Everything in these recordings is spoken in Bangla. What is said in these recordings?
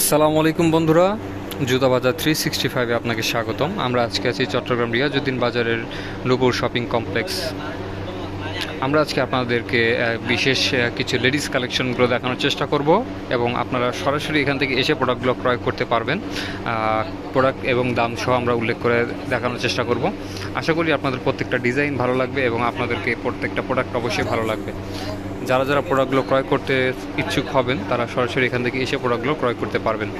আসসালামু আলাইকুম বন্ধুরা জুতা বাজার থ্রি সিক্সটি ফাইভে আপনাকে স্বাগতম। আমরা আজকে আছি চট্টগ্রাম রিয়াজুদ্দিন বাজারের নূপুর শপিং কমপ্লেক্স। আমরা আজকে আপনাদেরকে বিশেষ কিছু লেডিস কালেকশনগুলো দেখানোর চেষ্টা করব এবং আপনারা সরাসরি এখান থেকে এসে প্রোডাক্টগুলো ক্রয় করতে পারবেন। প্রোডাক্ট এবং দাম সহ আমরা উল্লেখ করে দেখানোর চেষ্টা করব। আশা করি আপনাদের প্রত্যেকটা ডিজাইন ভালো লাগবে এবং আপনাদেরকে প্রত্যেকটা প্রোডাক্ট অবশ্যই ভালো লাগবে। যারা যারা প্রোডাক্টগুলো ক্রয় করতে ইচ্ছুক হবেন, তারা সরাসরি এখান থেকে এসে প্রোডাক্টগুলো ক্রয় করতে পারবেন।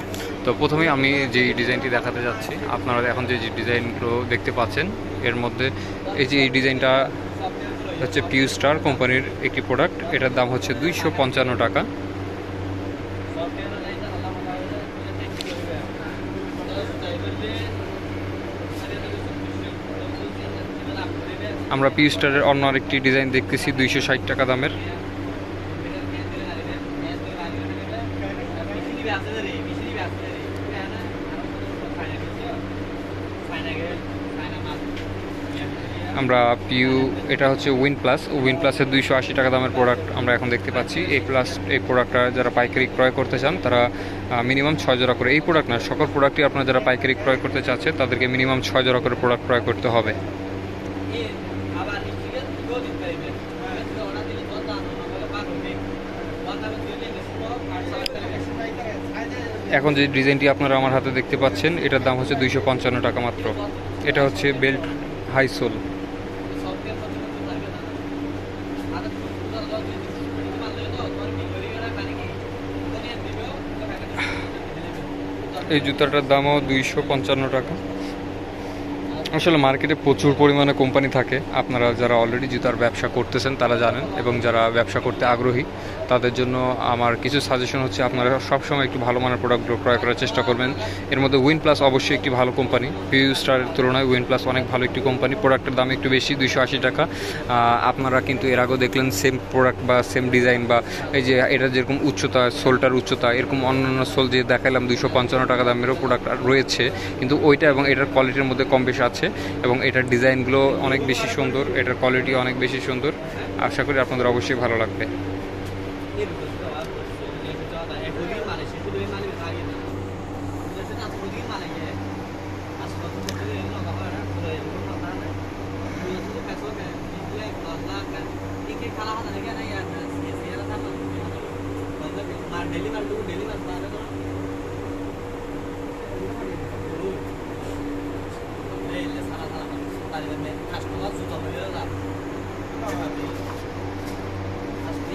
তো প্রথমেই আমি যে ডিজাইনটি দেখাতে যাচ্ছি, আপনারা এখন যে ডিজাইনগুলো দেখতে পাচ্ছেন, এর মধ্যে এই যে এই ডিজাইনটা হচ্ছে পিউ স্টার কোম্পানির একটি প্রোডাক্ট, এটার দাম হচ্ছে দুইশো পঞ্চান্ন টাকা। আমরা পিউ স্টারের অন্য আরেকটি ডিজাইন দেখতেছি, দুইশো ষাট টাকা দামের। আমরা পিউ এটা হচ্ছে উইন প্লাস উইন প্লাসের দুইশো আশি টাকা দামের প্রোডাক্ট আমরা এখন দেখতে পাচ্ছি। এই প্লাস এই প্রোডাক্টটা যারা পাইকারি ক্রয় করতে চান, তারা মিনিমাম ছয় জোড়া করে। এই প্রোডাক্ট না, সকল প্রোডাক্টই আপনারা যারা পাইকারি ক্রয় করতে চাচ্ছে, তাদেরকে মিনিমাম ছয় জোড়া করে প্রোডাক্ট ক্রয় করতে হবে। এখন যে ডিজাইনটি আপনারা আমার হাতে দেখতে পাচ্ছেন, এটার দাম হচ্ছে দুইশো পঞ্চান্ন টাকা মাত্র। এটা হচ্ছে বেল্ট হাই সোল। এই জুতাটার দামও দুইশো পঞ্চান্ন টাকা। আসলে মার্কেটে প্রচুর পরিমাণে কোম্পানি থাকে। আপনারা যারা অলরেডি জুতার ব্যবসা করতেছেন, তারা জানেন এবং যারা ব্যবসা করতে আগ্রহী তাদের জন্য আমার কিছু সাজেশন হচ্ছে, আপনারা সবসময় একটু ভালো মানের প্রোডাক্টগুলো ক্রয় করার চেষ্টা করবেন। এর মধ্যে উইন প্লাস অবশ্যই একটি ভালো কোম্পানি পিউ স্টারের তুলনায় উইন প্লাস অনেক ভালো একটি কোম্পানি প্রোডাক্টের দাম একটু বেশি, দুইশো আশি টাকা। আপনারা কিন্তু এর আগেও দেখলেন সেম প্রোডাক্ট বা সেম ডিজাইন বা এই যে এটা যেরকম উচ্চতা, সোলটার উচ্চতা, এরকম অন্যান্য সোল যে দেখালাম দুইশো পঞ্চান্ন টাকা দামেরও প্রোডাক্ট রয়েছে। কিন্তু ওইটা এবং এটার কোয়ালিটির মধ্যে কম বেশি আছে এবং এটার ডিজাইনগুলো অনেক বেশি সুন্দর, এটার কোয়ালিটি অনেক বেশি সুন্দর। আশা করি আপনাদের অবশ্যই ভালো লাগবে। ये भी उसका बात ये चाहता है खुद ही माने से खुद ही माने बता रही है जैसे ना खुद ही माने ये अस्पताल में चले इन लोग हमारा खुद ही हमको पता है तो ये चीज पैसों का इंडिया एक बदला कर एक एक खाला हाथ लगे ना यार ये शेयर था मतलब मार डेली मार तू डेली मार बता रहा है ले ले सारा सारा ताले में कस्टमर सुबह मिलेगा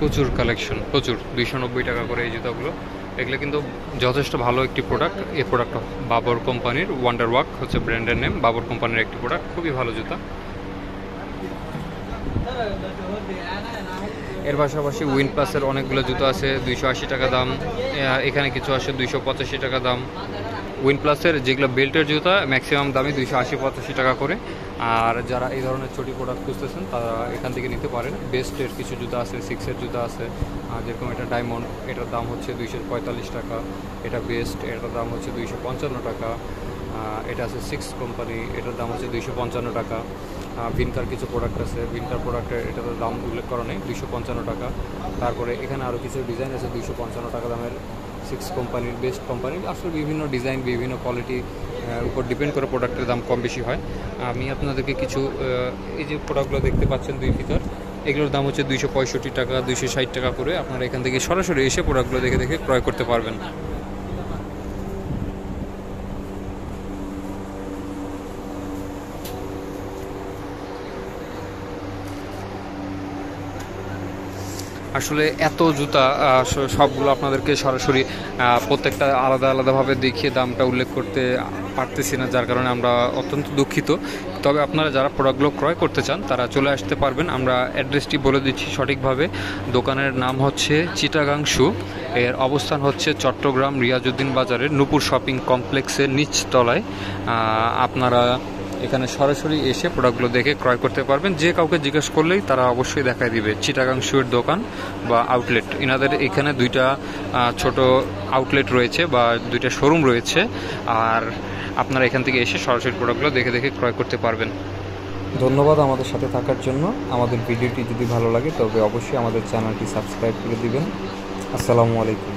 প্রচুর কালেকশন প্রচুর। দুইশো নব্বই টাকা করে এই জুতাগুলো। এগুলো কিন্তু যথেষ্ট ভালো একটি প্রোডাক্ট এই প্রোডাক্ট বাবর কোম্পানির ওয়ান্ডার ওয়াক হচ্ছে ব্র্যান্ডের নেম বাবর কোম্পানির একটি প্রোডাক্ট খুবই ভালো জুতা। এর পাশাপাশি উইন প্লাসের অনেকগুলো জুতো আছে, দুইশো আশি টাকা দাম। এখানে কিছু আছে, দুইশো পঁচাশি টাকা দাম। উইন প্লাসের যেগুলো বেল্টের জুতা ম্যাক্সিমাম দামি দুইশো আশি, পঁচাশি টাকা করে। আর যারা এই ধরনের ছোটি প্রোডাক্ট খুঁজতেছেন, তারা এখান থেকে নিতে পারেন। বেস্টের কিছু জুতা আছে সিক্সের জুতা আছে যেরকম এটা ডায়মন্ড এটার দাম হচ্ছে দুইশো পঁয়তাল্লিশ টাকা। এটা বেস্ট এটার দাম হচ্ছে দুইশো পঞ্চান্ন টাকা। এটা আছে সিক্স কোম্পানি এটার দাম হচ্ছে দুইশো পঞ্চান্ন টাকা। ভিনকার কিছু প্রোডাক্ট আছে ভিনকার প্রোডাক্টের এটার দাম উল্লেখ করা নেই, দুইশো পঞ্চান্ন টাকা। তারপরে এখানে আরও কিছু ডিজাইন আছে, দুইশো পঞ্চান্ন টাকা দামের। সিক্স কোম্পানির বেস্ট কোম্পানির আসলে বিভিন্ন ডিজাইন বিভিন্ন কোয়ালিটি উপর ডিপেন্ড করে প্রোডাক্টের দাম কম বেশি হয়। আমি আপনাদেরকে কিছু এই যে প্রোডাক্টগুলো দেখতে পাচ্ছেন দুই ফিতার এগুলোর দাম হচ্ছে দুইশো পঁয়ষট্টি টাকা, দুইশো ষাট টাকা করে। আপনারা এখান থেকে সরাসরি এসে প্রোডাক্টগুলো দেখে দেখে ক্রয় করতে পারবেন। আসলে এত জুতা সবগুলো আপনাদেরকে সরাসরি প্রত্যেকটা আলাদা আলাদাভাবে দেখিয়ে দামটা উল্লেখ করতে পারতেছি না, যার কারণে আমরা অত্যন্ত দুঃখিত। তবে আপনারা যারা প্রোডাক্টগুলো ক্রয় করতে চান, তারা চলে আসতে পারবেন। আমরা অ্যাড্রেসটি বলে দিচ্ছি সঠিকভাবে। দোকানের নাম হচ্ছে চিটাগাং শু এর অবস্থান হচ্ছে চট্টগ্রাম রিয়াজউদ্দিন বাজারের নূপুর শপিং কমপ্লেক্সের নিচতলায়। আপনারা এখানে সরাসরি এসে প্রোডাক্টগুলো দেখে ক্রয় করতে পারবেন। যে কাউকে জিজ্ঞেস করলেই তারা অবশ্যই দেখায় দিবে। চিটাগাং শুয়ের দোকান বা আউটলেট এনাদের এখানে দুইটা ছোট আউটলেট রয়েছে বা দুইটা শোরুম রয়েছে। আর আপনারা এখান থেকে এসে সরাসরি প্রোডাক্টগুলো দেখে দেখে ক্রয় করতে পারবেন। ধন্যবাদ আমাদের সাথে থাকার জন্য। আমাদের ভিডিওটি যদি ভালো লাগে, তবে অবশ্যই আমাদের চ্যানেলটি সাবস্ক্রাইব করে দিবেন। আসসালামু আলাইকুম।